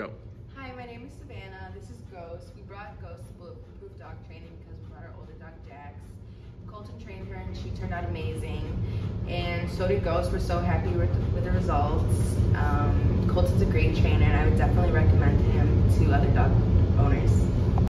Go. Hi, my name is Savannah. This is Ghost. We brought Ghost to Bulletproof Dog Training because we brought our older dog Jax. Colton trained her and she turned out amazing. And so did Ghost. We're so happy with the, with the results. Um, Colton's a great trainer and I would definitely recommend him to other dog owners.